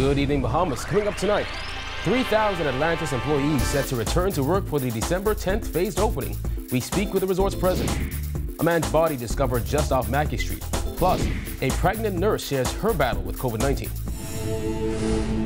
Good Evening Bahamas coming up tonight. 3,000 Atlantis employees set to return to work for the December 10th phased opening. We speak with the resort's president. A man's body discovered just off Mackey Street. Plus, a pregnant nurse shares her battle with COVID-19.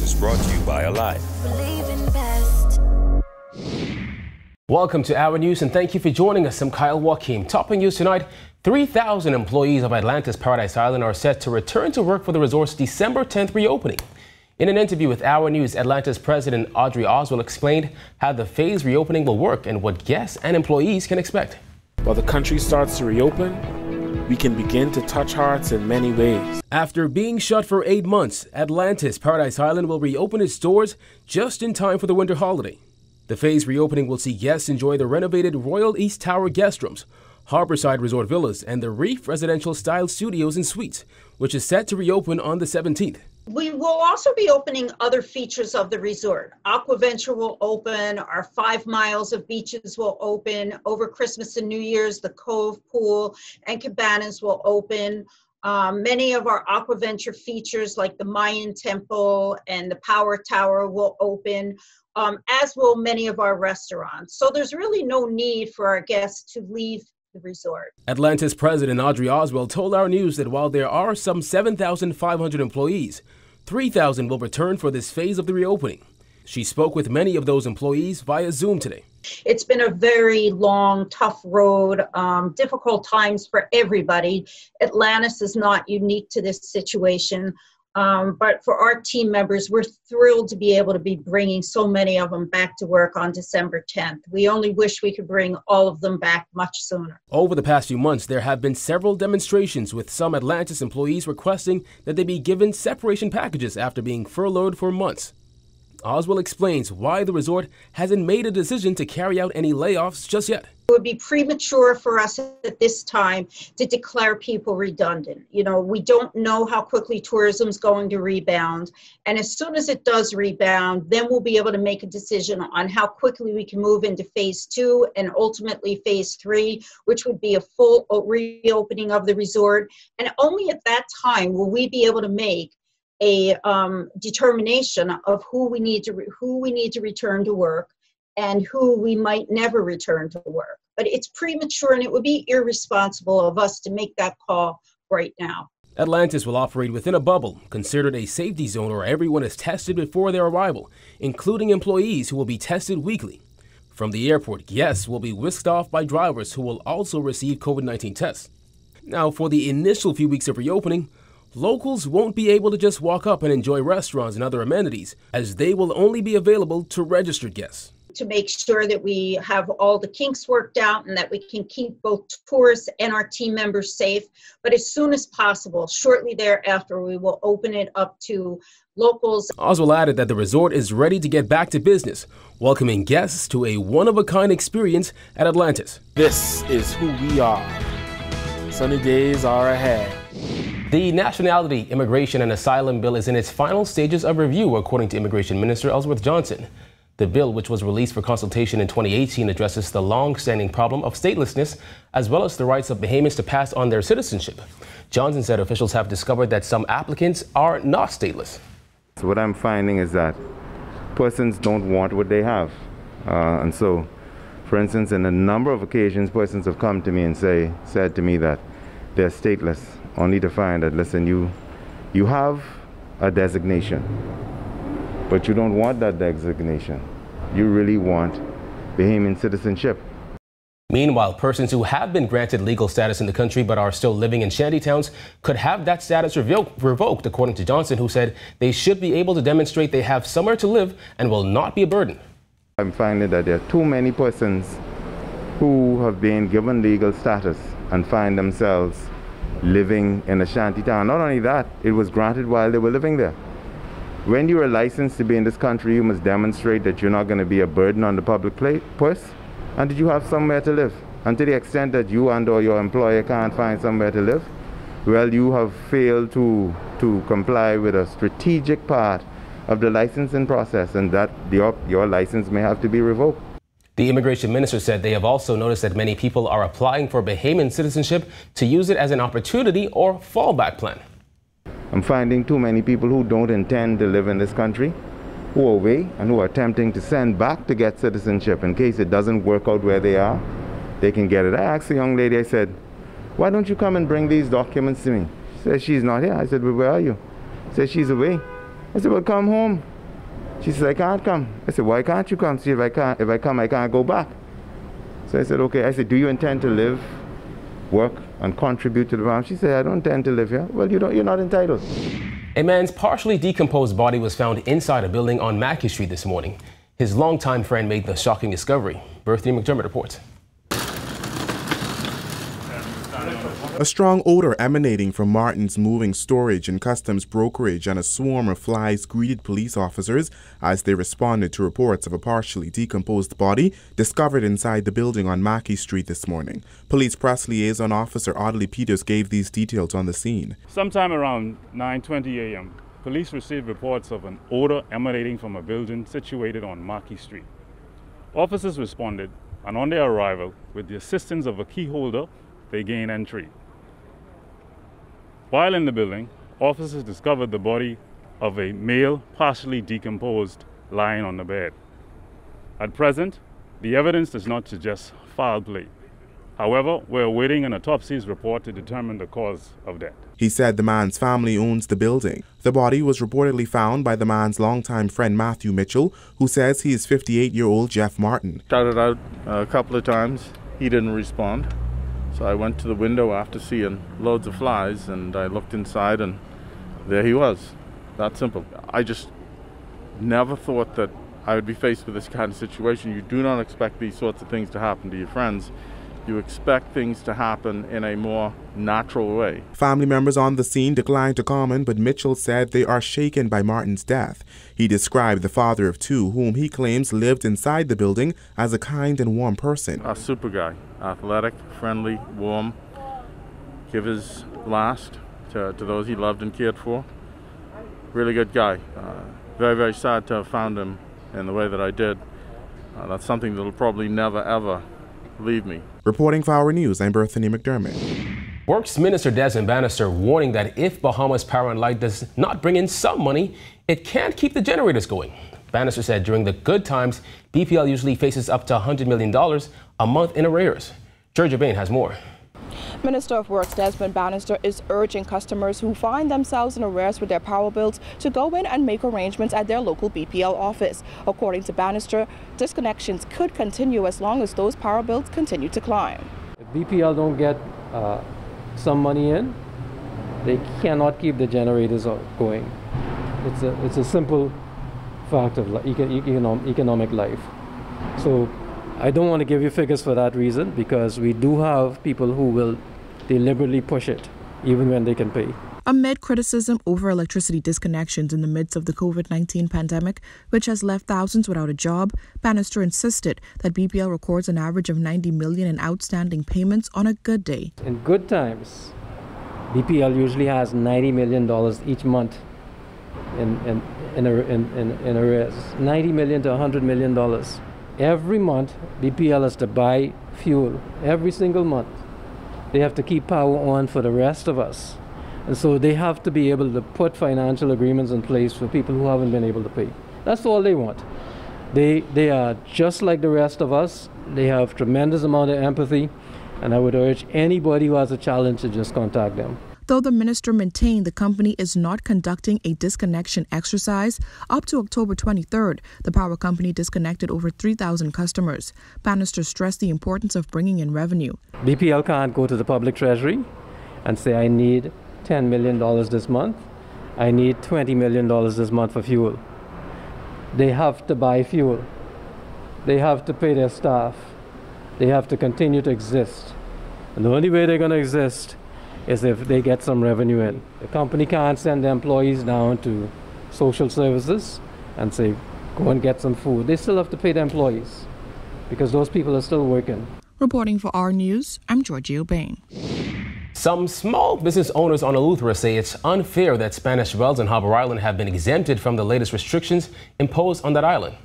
News is brought to you by Alive. Welcome to Our News and thank you for joining us. I'm Kyle Joachim. Topping news tonight 3,000 employees of Atlantis Paradise Island are set to return to work for the resort's December 10th reopening. In an interview with Our News, Atlantis President Audrey Oswald explained how the phased reopening will work and what guests and employees can expect. While the country starts to reopen, we can begin to touch hearts in many ways. After being shut for eight months, Atlantis Paradise Island will reopen its doors just in time for the winter holiday. The phased reopening will see guests enjoy the renovated Royal East Tower guest rooms, Harborside Resort Villas, and the Reef Residential Style Studios and Suites, which is set to reopen on the 17th. We will also be opening other features of the resort. Aquaventure will open, our five miles of beaches will open. Over Christmas and New Year's, the Cove Pool and Cabanas will open. Um, many of our Aquaventure features, like the Mayan Temple and the Power Tower, will open, um, as will many of our restaurants. So there's really no need for our guests to leave the resort. Atlantis President Audrey Oswald told our news that while there are some 7,500 employees, 3,000 will return for this phase of the reopening. She spoke with many of those employees via Zoom today. It's been a very long, tough road, um, difficult times for everybody. Atlantis is not unique to this situation. Um, but for our team members, we're thrilled to be able to be bringing so many of them back to work on December 10th. We only wish we could bring all of them back much sooner. Over the past few months, there have been several demonstrations with some Atlantis employees requesting that they be given separation packages after being furloughed for months. Oswald explains why the resort hasn't made a decision to carry out any layoffs just yet. It would be premature for us at this time to declare people redundant. You know, we don't know how quickly tourism is going to rebound. And as soon as it does rebound, then we'll be able to make a decision on how quickly we can move into phase two and ultimately phase three, which would be a full reopening of the resort. And only at that time will we be able to make a um, determination of who we need to re- who we need to return to work and who we might never return to work. But it's premature and it would be irresponsible of us to make that call right now. Atlantis will operate within a bubble, considered a safety zone where everyone is tested before their arrival, including employees who will be tested weekly. From the airport, guests will be whisked off by drivers who will also receive COVID 19 tests. Now, for the initial few weeks of reopening, locals won't be able to just walk up and enjoy restaurants and other amenities, as they will only be available to registered guests. To make sure that we have all the kinks worked out and that we can keep both tourists and our team members safe. But as soon as possible, shortly thereafter, we will open it up to locals. Oswald added that the resort is ready to get back to business, welcoming guests to a one of a kind experience at Atlantis. This is who we are. Sunny days are ahead. The Nationality, Immigration, and Asylum Bill is in its final stages of review, according to Immigration Minister Ellsworth Johnson. The bill, which was released for consultation in 2018, addresses the long standing problem of statelessness as well as the rights of Bahamians to pass on their citizenship. Johnson said officials have discovered that some applicants are not stateless. So, what I'm finding is that persons don't want what they have. Uh, and so, for instance, in a number of occasions, persons have come to me and say, said to me that they're stateless, only to find that, listen, you, you have a designation but you don't want that designation. You really want Bahamian citizenship. Meanwhile, persons who have been granted legal status in the country but are still living in shanty towns could have that status revoked, according to Johnson, who said they should be able to demonstrate they have somewhere to live and will not be a burden. I'm finding that there are too many persons who have been given legal status and find themselves living in a shanty town. Not only that, it was granted while they were living there. When you are licensed to be in this country, you must demonstrate that you're not going to be a burden on the public purse and that you have somewhere to live. And to the extent that you and or your employer can't find somewhere to live, well, you have failed to, to comply with a strategic part of the licensing process and that your, your license may have to be revoked. The immigration minister said they have also noticed that many people are applying for Bahamian citizenship to use it as an opportunity or fallback plan. I'm finding too many people who don't intend to live in this country, who are away and who are attempting to send back to get citizenship in case it doesn't work out where they are. They can get it. I asked the young lady, I said, why don't you come and bring these documents to me? She said, she's not here. I said, well, where are you? She said, she's away. I said, well, come home. She said, I can't come. I said, why can't you come? See, if I can't, if I come, I can't go back. So I said, okay. I said, do you intend to live, work, and contribute to the farm? She said, I don't intend to live here. Well, you don't, you're not entitled. A man's partially decomposed body was found inside a building on Mackey Street this morning. His longtime friend made the shocking discovery. Berthany McDermott reports. A strong odor emanating from Martin's moving storage and customs brokerage and a swarm of flies greeted police officers as they responded to reports of a partially decomposed body discovered inside the building on Mackey Street this morning. Police press liaison officer Audley Peters gave these details on the scene. Sometime around 9:20 a.m., police received reports of an odor emanating from a building situated on Mackey Street. Officers responded, and on their arrival, with the assistance of a key holder, they gained entry. While in the building, officers discovered the body of a male, partially decomposed, lying on the bed. At present, the evidence does not suggest foul play. However, we're awaiting an autopsy's report to determine the cause of death. He said the man's family owns the building. The body was reportedly found by the man's longtime friend Matthew Mitchell, who says he is 58 year old Jeff Martin. Shouted out a couple of times. He didn't respond. So I went to the window after seeing loads of flies and I looked inside and there he was. That simple. I just never thought that I would be faced with this kind of situation. You do not expect these sorts of things to happen to your friends. You expect things to happen in a more natural way. Family members on the scene declined to comment, but Mitchell said they are shaken by Martin's death. He described the father of two, whom he claims lived inside the building, as a kind and warm person. A super guy, athletic, friendly, warm, give his last to, to those he loved and cared for. Really good guy. Uh, very, very sad to have found him in the way that I did. Uh, that's something that'll probably never, ever leave me. Reporting for Our News, I'm Berthany McDermott. Works Minister Desmond Bannister warning that if Bahamas Power and Light does not bring in some money, it can't keep the generators going. Bannister said during the good times, BPL usually faces up to $100 million a month in arrears. Georgia Bain has more. Minister of Works Desmond Bannister is urging customers who find themselves in arrears with their power bills to go in and make arrangements at their local BPL office. According to Bannister, disconnections could continue as long as those power bills continue to climb. If BPL don't get uh, some money in, they cannot keep the generators going. It's a, it's a simple fact of economic life. So I don't want to give you figures for that reason because we do have people who will deliberately push it even when they can pay. Amid criticism over electricity disconnections in the midst of the COVID 19 pandemic, which has left thousands without a job, Bannister insisted that BPL records an average of 90 million in outstanding payments on a good day. In good times, BPL usually has $90 million each month in, in, in, in, in, in arrears. 90 million to $100 million. Every month, BPL has to buy fuel every single month. They have to keep power on for the rest of us. And so they have to be able to put financial agreements in place for people who haven't been able to pay. That's all they want. They, they are just like the rest of us. They have tremendous amount of empathy. And I would urge anybody who has a challenge to just contact them. Though the minister maintained the company is not conducting a disconnection exercise, up to October 23rd, the power company disconnected over 3,000 customers. Bannister stressed the importance of bringing in revenue. BPL can't go to the public treasury and say, I need $10 million this month. I need $20 million this month for fuel. They have to buy fuel. They have to pay their staff. They have to continue to exist. And the only way they're going to exist is if they get some revenue in. The company can't send the employees down to social services and say, go and get some food. They still have to pay the employees because those people are still working. Reporting for our news, I'm Georgie Bain. Some small business owners on Eleuthera say it's unfair that Spanish Wells and Harbor Island have been exempted from the latest restrictions imposed on that island.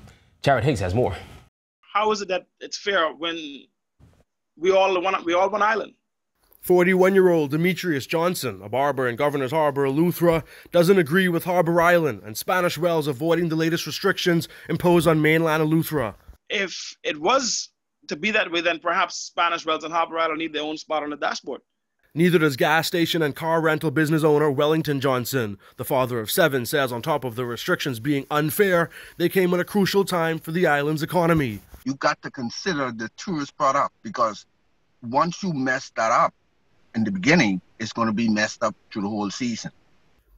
Jared Higgs has more. How is it that it's fair when we all one we all one island? 41 year old Demetrius Johnson, a barber in Governor's Harbor, Eleuthera, doesn't agree with Harbor Island and Spanish Wells avoiding the latest restrictions imposed on mainland Eleuthera. If it was to be that way, then perhaps Spanish Wells and Harbor Island need their own spot on the dashboard. Neither does gas station and car rental business owner Wellington Johnson. The father of seven says, on top of the restrictions being unfair, they came at a crucial time for the island's economy. You got to consider the tourist product because once you mess that up in the beginning, it's going to be messed up through the whole season.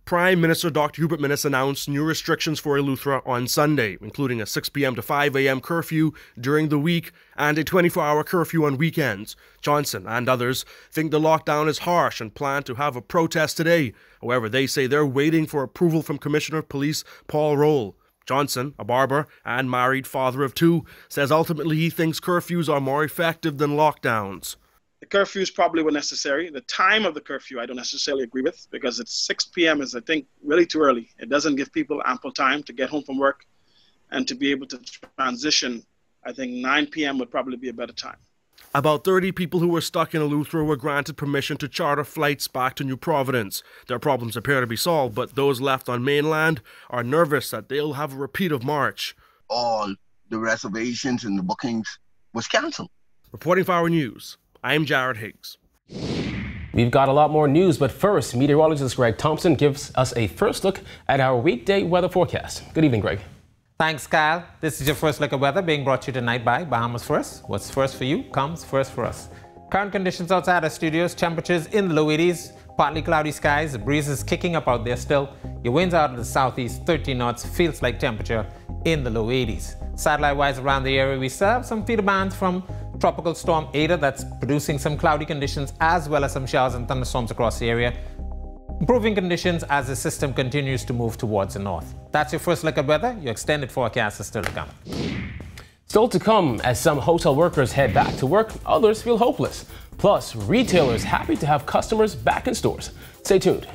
Prime Minister Dr. Hubert Minnis announced new restrictions for Eleuthera on Sunday, including a 6 p.m. to 5 a.m. curfew during the week and a 24 hour curfew on weekends. Johnson and others think the lockdown is harsh and plan to have a protest today. However, they say they're waiting for approval from Commissioner of Police Paul Rolle. Johnson, a barber and married father of two, says ultimately he thinks curfews are more effective than lockdowns. The curfews probably were necessary. The time of the curfew, I don't necessarily agree with because it's 6 p.m. is, I think, really too early. It doesn't give people ample time to get home from work and to be able to transition. I think 9 p.m. would probably be a better time. About 30 people who were stuck in Eleuthera were granted permission to charter flights back to New Providence. Their problems appear to be solved, but those left on mainland are nervous that they'll have a repeat of March. All the reservations and the bookings was canceled. Reporting for our news, I'm Jared Higgs. We've got a lot more news, but first, meteorologist Greg Thompson gives us a first look at our weekday weather forecast. Good evening, Greg. Thanks, Kyle. This is your first look at weather being brought to you tonight by Bahamas First. What's first for you comes first for us. Current conditions outside our studios, temperatures in the low 80s, partly cloudy skies, the breeze is kicking up out there still. Your winds out of the southeast, 13 knots, feels like temperature in the low 80s. Satellite wise around the area, we serve some feeder bands from Tropical Storm Eta that's producing some cloudy conditions as well as some showers and thunderstorms across the area. Improving conditions as the system continues to move towards the north. That's your first look at weather. Your extended forecast is still to come. Still to come as some hotel workers head back to work, others feel hopeless. Plus, retailers happy to have customers back in stores. Stay tuned.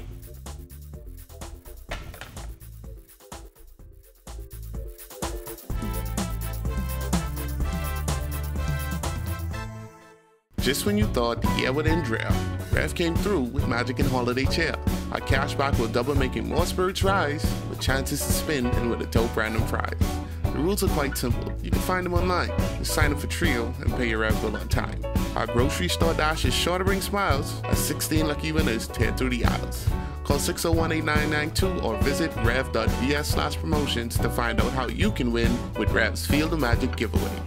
Just when you thought the year would end drought, Rev came through with Magic and Holiday Cheer. Our cashback will double making more spirits rise, with chances to spin and with a dope random prize. The rules are quite simple. You can find them online. Sign up for Trio and pay your Rev bill on time. Our grocery store dash is sure to bring smiles as 16 lucky winners tear through the aisles. Call 601-8992 or visit rev.bs slash promotions to find out how you can win with Rev's Field of Magic giveaway.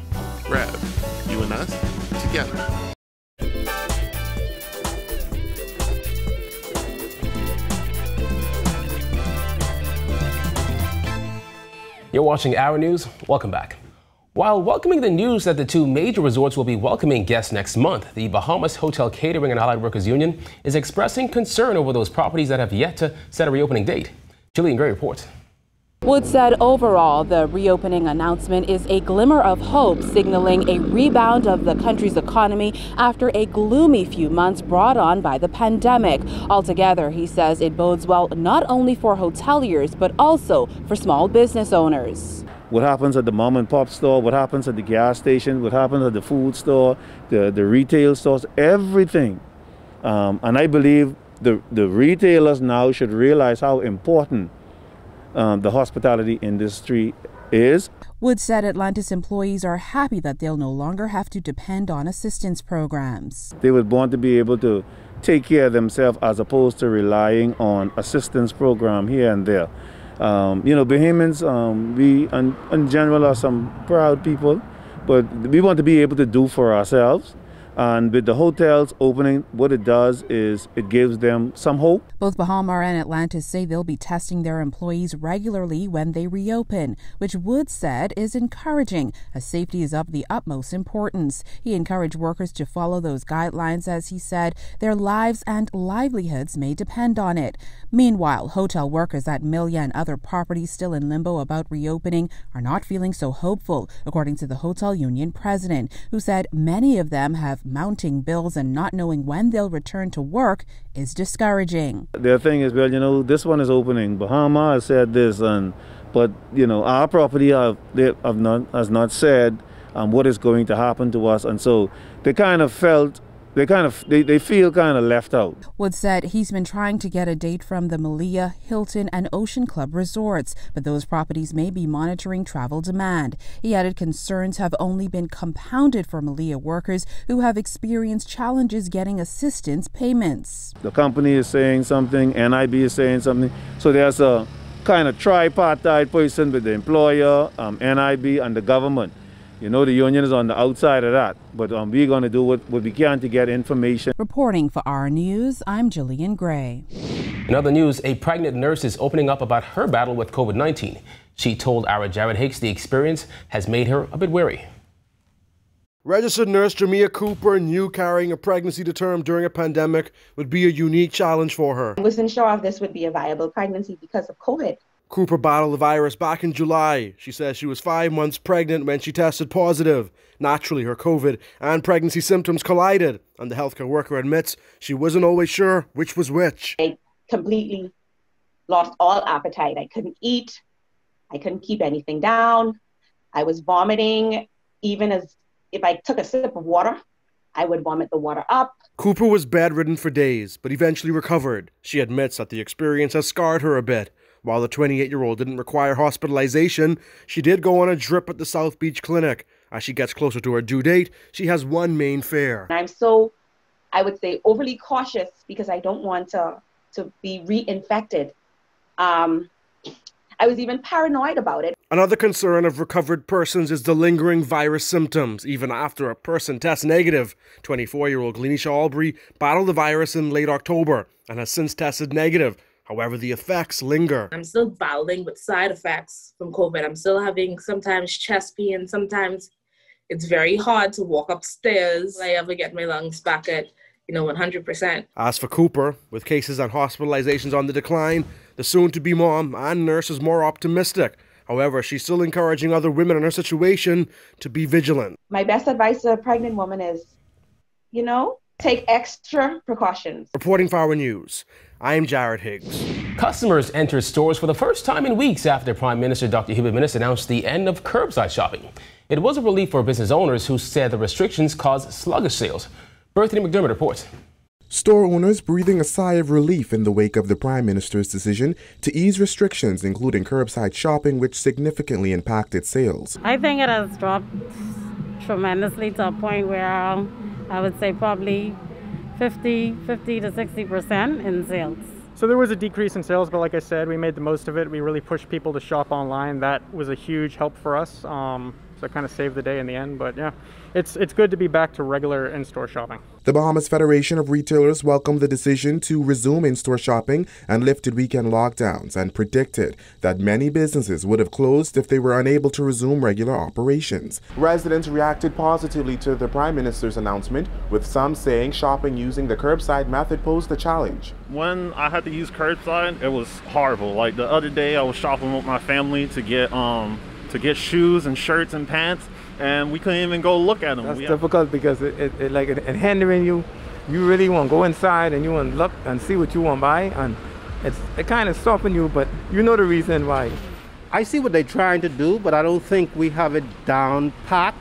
Rev, you and us, together. You're watching Our News. Welcome back. While welcoming the news that the two major resorts will be welcoming guests next month, the Bahamas Hotel Catering and Allied Workers Union is expressing concern over those properties that have yet to set a reopening date. Julian Gray reports. Wood said overall, the reopening announcement is a glimmer of hope, signaling a rebound of the country's economy after a gloomy few months brought on by the pandemic. Altogether, he says it bodes well not only for hoteliers, but also for small business owners. What happens at the mom and pop store, what happens at the gas station, what happens at the food store, the, the retail stores, everything. Um, and I believe the, the retailers now should realize how important um, the hospitality industry is. Wood said Atlantis employees are happy that they'll no longer have to depend on assistance programs. They would want to be able to take care of themselves as opposed to relying on assistance program here and there. Um, you know, Bahamians, um, we in, in general are some proud people, but we want to be able to do for ourselves. And with the hotels opening, what it does is it gives them some hope. Both Baha Mar and Atlantis say they'll be testing their employees regularly when they reopen, which Wood said is encouraging, as safety is of the utmost importance. He encouraged workers to follow those guidelines, as he said their lives and livelihoods may depend on it. Meanwhile, hotel workers at Melia and other properties still in limbo about reopening are not feeling so hopeful, according to the hotel union president, who said many of them have mounting bills and not knowing when they'll return to work is discouraging. The thing is, well, you know, this one is opening. Baha Mar has said this, and but you know, our property have, have not has not said um, what is going to happen to us, and so they kind of felt they kind of they, they feel kind of left out. Wood said he's been trying to get a date from the Melia, Hilton, and Ocean Club resorts, but those properties may be monitoring travel demand. He added concerns have only been compounded for Melia workers who have experienced challenges getting assistance payments. The company is saying something, NIB is saying something, so there's a kind of tripartite person with the employer, um, NIB, and the government. You know, the union is on the outside of that, but um, we're going to do what, what we can to get information. Reporting for our news, I'm Jillian Gray. In other news, a pregnant nurse is opening up about her battle with COVID 19. She told our Jared Higgs the experience has made her a bit wary. Registered nurse Jamia Cooper knew carrying a pregnancy to term during a pandemic would be a unique challenge for her. I wasn't sure if this would be a viable pregnancy because of COVID. Cooper battled the virus back in July. She says she was five months pregnant when she tested positive. Naturally, her COVID and pregnancy symptoms collided, and the healthcare worker admits she wasn't always sure which was which. I completely lost all appetite. I couldn't eat. I couldn't keep anything down. I was vomiting, even as if I took a sip of water, I would vomit the water up. Cooper was bedridden for days, but eventually recovered. She admits that the experience has scarred her a bit. While the 28 year old didn't require hospitalization, she did go on a drip at the South Beach Clinic. As she gets closer to her due date, she has one main fear. I'm so, I would say, overly cautious because I don't want to, to be reinfected. Um, I was even paranoid about it. Another concern of recovered persons is the lingering virus symptoms, even after a person tests negative. 24 year old Glenisha Albury battled the virus in late October and has since tested negative. However, the effects linger. I'm still battling with side effects from COVID. I'm still having sometimes chest pain. Sometimes it's very hard to walk upstairs. I ever get my lungs back at, you know, 100%. As for Cooper, with cases and hospitalizations on the decline, the soon to be mom and nurse is more optimistic. However, she's still encouraging other women in her situation to be vigilant. My best advice to a pregnant woman is, you know, take extra precautions. Reporting for our news, I'm Jared Higgs. Customers entered stores for the first time in weeks after Prime Minister Dr. Hubert Minnis announced the end of curbside shopping. It was a relief for business owners who said the restrictions caused sluggish sales. Berthany McDermott reports. Store owners breathing a sigh of relief in the wake of the Prime Minister's decision to ease restrictions, including curbside shopping, which significantly impacted sales. I think it has dropped tremendously to a point where I would say probably 50, 50 to 60 percent in sales. So there was a decrease in sales, but like I said, we made the most of it. We really pushed people to shop online. That was a huge help for us. Um, so it kind of saved the day in the end. But yeah, it's it's good to be back to regular in-store shopping. The Bahamas Federation of Retailers welcomed the decision to resume in-store shopping and lifted weekend lockdowns and predicted that many businesses would have closed if they were unable to resume regular operations. Residents reacted positively to the Prime Minister's announcement, with some saying shopping using the curbside method posed a challenge. When I had to use curbside, it was horrible. Like the other day I was shopping with my family to get um to get shoes and shirts and pants, and we couldn't even go look at them. That's we difficult because it, it, it like it, it hindering you. You really want to go inside and you want to look and see what you want to buy, and it's it kind of stopping you, but you know the reason why. I see what they're trying to do, but I don't think we have it down pack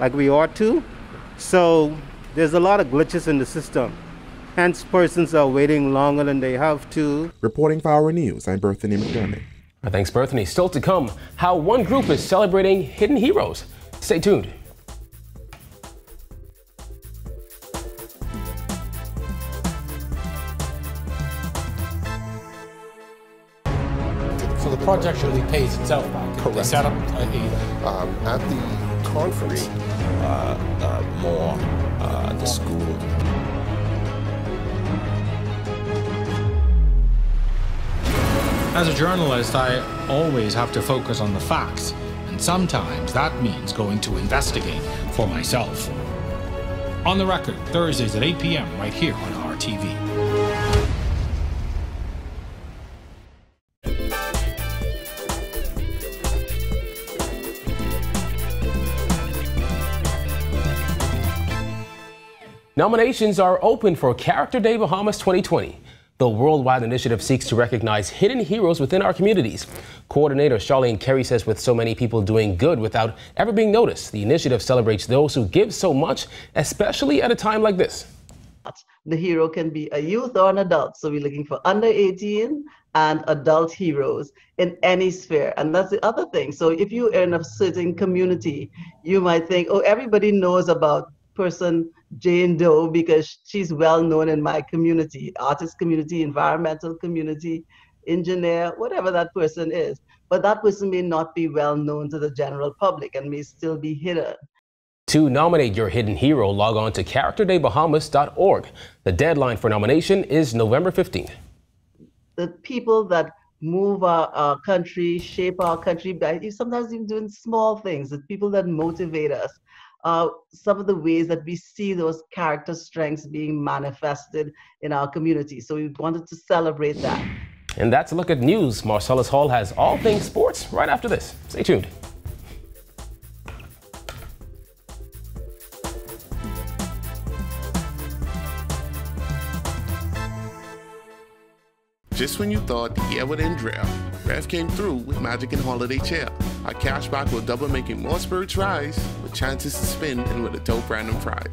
like we ought to. So there's a lot of glitches in the system. Hence, persons are waiting longer than they have to. Reporting for our news, I'm Berthany McDermott. Thanks, Berthany. Still to come, how one group is celebrating hidden heroes. Stay tuned. So the project really pays itself back. Correct. They set up a, um, at the conference. Uh, uh, more uh, the school. As a journalist, I always have to focus on the facts, sometimes that means going to investigate for myself. On the record, Thursdays at 8 p.m. right here on RTV. Nominations are open for Character Day Bahamas 2020. The worldwide initiative seeks to recognize hidden heroes within our communities. Coordinator Charlene Kerry says with so many people doing good without ever being noticed, the initiative celebrates those who give so much, especially at a time like this. The hero can be a youth or an adult. So we're looking for under 18 and adult heroes in any sphere. And that's the other thing. So if you're in a certain community, you might think, oh, everybody knows about person Jane Doe because she's well known in my community, artist community, environmental community, engineer, whatever that person is. But that person may not be well known to the general public and may still be hidden. To nominate your hidden hero, log on to characterdaybahamas.org. The deadline for nomination is November 15th. The people that move our, our country, shape our country, by sometimes even doing small things, the people that motivate us, uh, some of the ways that we see those character strengths being manifested in our community. So we wanted to celebrate that. And that's a look at news. Marcellus Hall has all things sports right after this. Stay tuned. Just when you thought the year would end drought, Rev came through with Magic and Holiday Chair. Our cashback will double making more spirits rise, with chances to spin and with a dope random prize.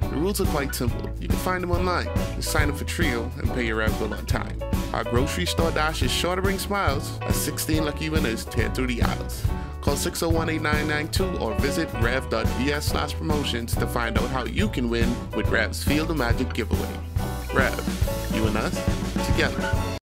The rules are quite simple. You can find them online. Just sign up for Trio and pay your Rev bill on time. Our grocery store dash is sure to bring smiles as 16 lucky winners tear through the aisles. Call 601-8992 or visit rev.bs slash promotions to find out how you can win with Rev's Field of Magic giveaway. Rev, you and us, together.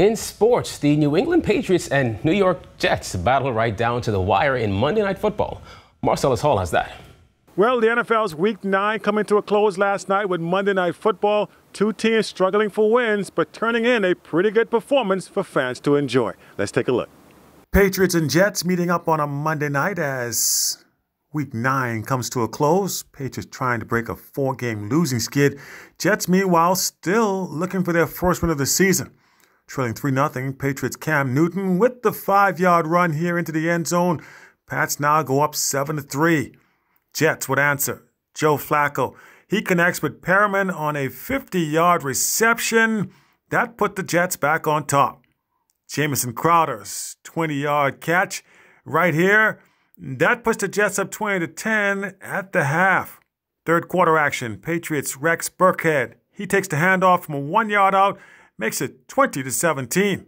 In sports, the New England Patriots and New York Jets battle right down to the wire in Monday Night Football. Marcellus Hall has that. Well, the NFL's Week 9 coming to a close last night with Monday Night Football. Two teams struggling for wins, but turning in a pretty good performance for fans to enjoy. Let's take a look. Patriots and Jets meeting up on a Monday night as Week 9 comes to a close. Patriots trying to break a four game losing skid. Jets, meanwhile, still looking for their first win of the season. Trailing 3 0, Patriots Cam Newton with the five yard run here into the end zone. Pats now go up 7 3. Jets would answer. Joe Flacco. He connects with Perriman on a 50 yard reception. That put the Jets back on top. Jamison Crowder's 20 yard catch right here. That puts the Jets up 20 to 10 at the half. Third quarter action. Patriots Rex Burkhead. He takes the handoff from a one yard out makes it 20 to 17.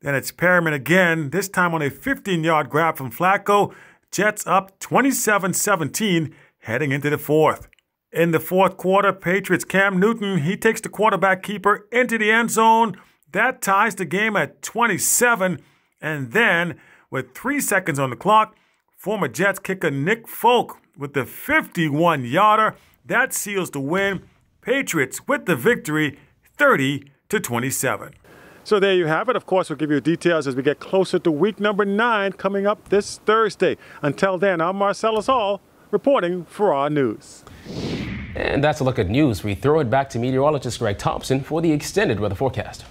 Then it's Perriman again, this time on a 15 yard grab from Flacco. Jets up 27 17 heading into the fourth. In the fourth quarter, Patriots Cam Newton, he takes the quarterback keeper into the end zone. That ties the game at 27. And then, with three seconds on the clock, former Jets kicker Nick Folk with the 51 yarder. That seals the win. Patriots with the victory 30 to 27. So there you have it. Of course, we'll give you details as we get closer to week number nine coming up this Thursday. Until then, I'm Marcellus Hall reporting for our news. And that's a look at news. We throw it back to meteorologist Greg Thompson for the extended weather forecast.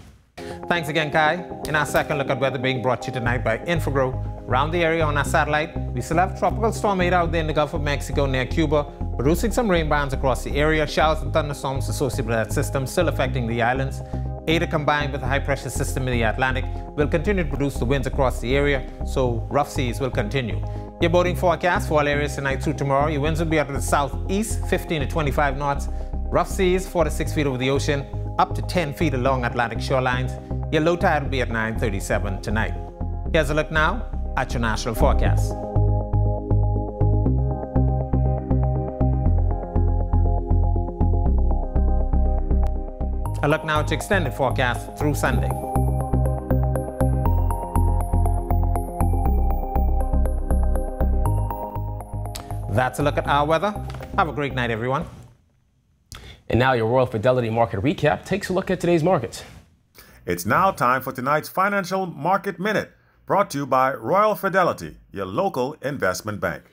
Thanks again, Kyle. In our second look at weather being brought to you tonight by Infragrow. Around the area on our satellite, we still have tropical storm Eta out there in the Gulf of Mexico near Cuba, producing some rain bands across the area. Showers and thunderstorms associated with that system still affecting the islands. Eta combined with a high pressure system in the Atlantic will continue to produce the winds across the area, so rough seas will continue. Your boating forecast for all areas tonight through tomorrow. Your winds will be out of the southeast, 15 to 25 knots. Rough seas, 4 to 6 feet over the ocean, up to 10 feet along Atlantic shorelines. Your low tide will be at 9:37 tonight. Here's a look now at your national forecast. A look now to extended forecast through Sunday. That's a look at our weather. Have a great night, everyone. And now your Royal Fidelity market recap takes a look at today's markets. It's now time for tonight's Financial Market Minute, brought to you by Royal Fidelity, your local investment bank.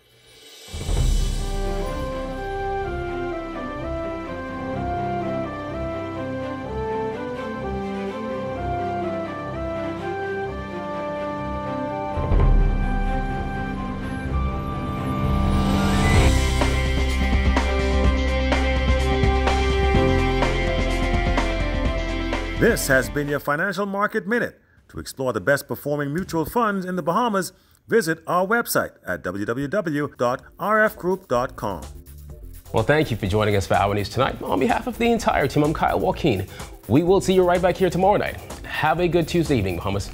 This has been your Financial Market Minute. To explore the best performing mutual funds in the Bahamas, visit our website at www.rfgroup.com. Well, thank you for joining us for Our News tonight. On behalf of the entire team, I'm Kyle Joaquin. We will see you right back here tomorrow night. Have a good Tuesday evening, Bahamas.